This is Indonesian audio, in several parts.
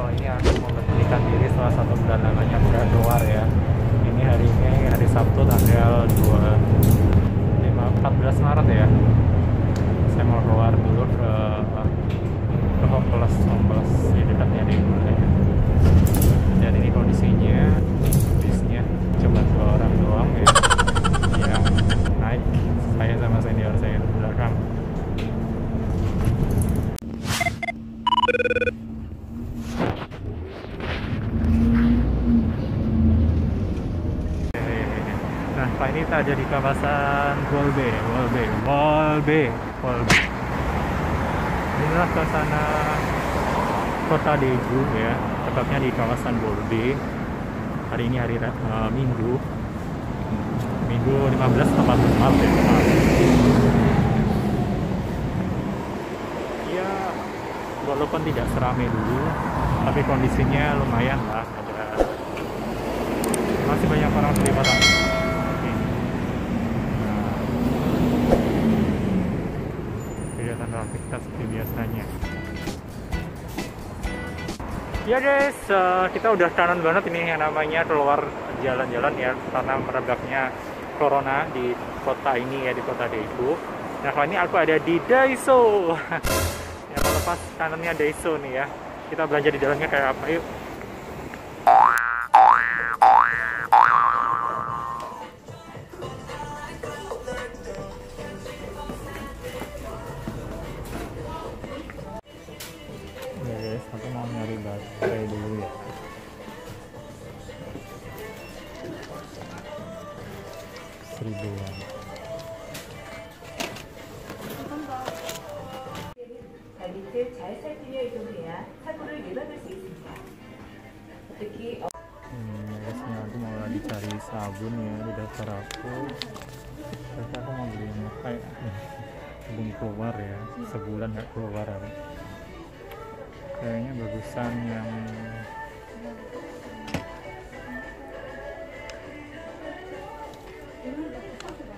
kalau ini aku memberhentikan diri setelah satu bulan lamanya udah keluar ya. Ini hari ini hari Sabtu tanggal 2 5, 14 Maret ya. Saya mau keluar dulu ke ke Home Plus di dekatnya di mana ya. Dan ini kondisinya bisnya cuma dua orang doang ya. Yang naik. Saya sama senior saya di belakang. Nah, Pak ini kita ada di kawasan Wolbe, Wolbe, Wolbe, Wolbe. Inilah suasana kota Daegu ya, tepatnya di kawasan Wolbe. Hari ini hari uh, Minggu, Minggu 15 atau 14 Maret ya. Maaf. Ya, walaupun tidak seramai dulu, tapi kondisinya lumayan lah. Ada masih banyak orang terlibat Ya guys, eh, kita udah kanan banget ini yang namanya keluar jalan-jalan ya karena merebaknya corona di kota ini ya di kota Daegu. Nah kali ini aku ada di Daiso. ya kalau pas kanannya Daiso nih ya. Kita belanja di dalamnya kayak apa yuk? 히 Hmm, guysnya aku mau lagi cari sabun ya di daftar aku. Terus aku mau beli yang kayak belum keluar ya, sebulan nggak keluar aku. Kayaknya bagusan yang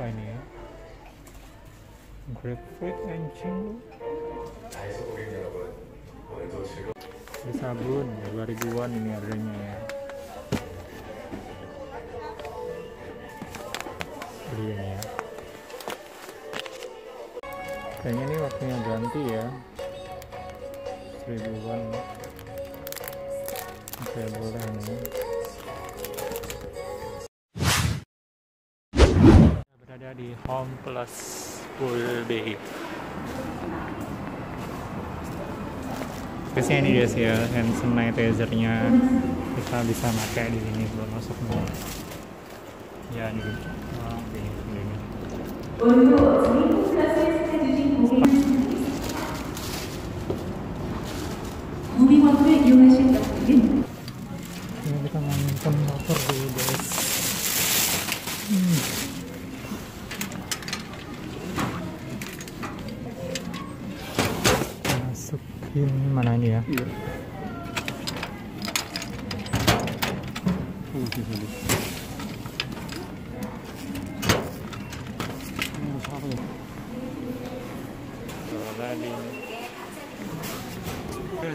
apa ini ya? Grapefruit and jingle. Ini sabun, 2000-an ini harganya ya. Beli ini ya. Kayaknya ini waktunya ganti ya. Seribuan. Oke, boleh nih. Home Plus Full Day. Biasanya ini guys ya, hand sanitizer-nya kita bisa pakai di sini sebelum masuk mall. Ya ini. Oh, ini, ini. 오 Masukin mana ini ya? Iya. Tadi.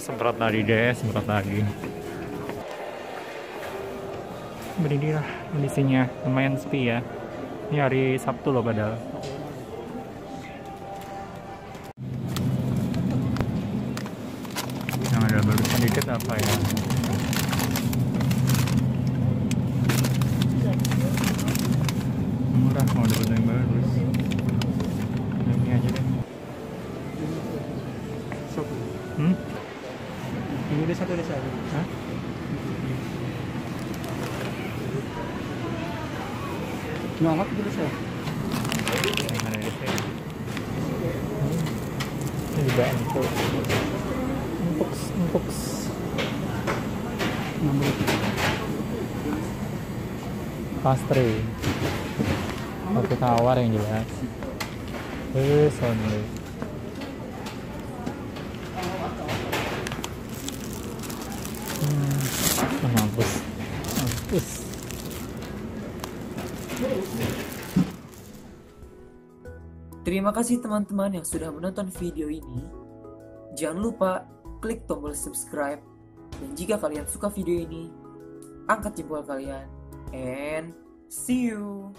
Semprot tadi deh, semprot lagi beginilah kondisinya lumayan sepi ya ini hari Sabtu loh padahal ada barusan dikit apa ya murah mau dapat yang bagus ini aja deh hmm? Ini udah satu satu. Hah? Nongak di sini. Ini juga. Empuk, empuk. Pastry. Kopi tawar yang jelas. Eh, sonde. Hmm, mampus. Mampus. Terima kasih teman-teman yang sudah menonton video ini. Jangan lupa klik tombol subscribe Dan jika kalian suka video ini, angkat jempol kalian. And see you.